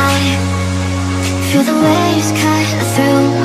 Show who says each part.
Speaker 1: high Feel the waves cut through.